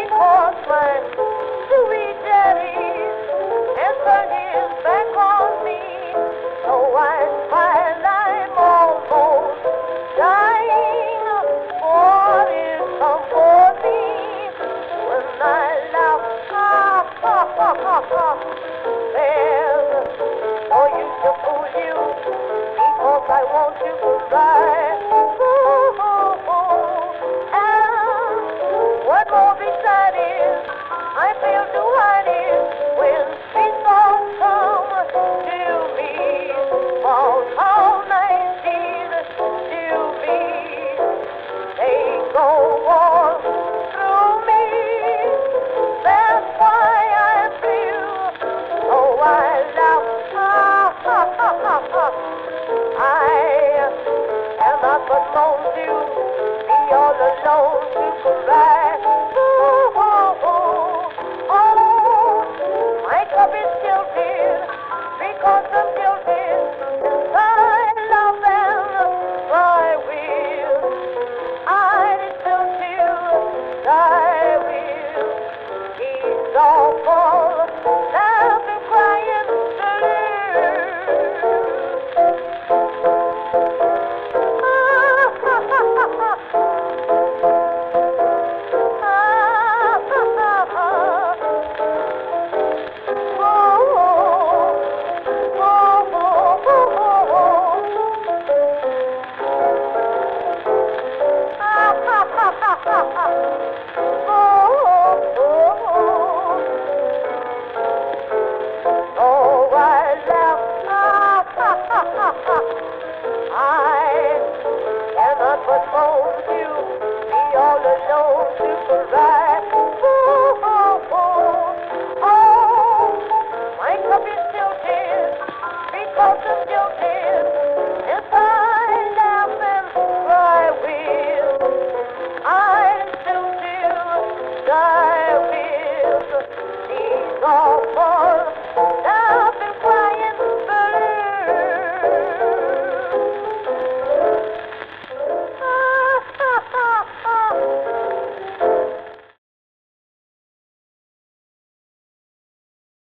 Because when Oh, do. no supervisor.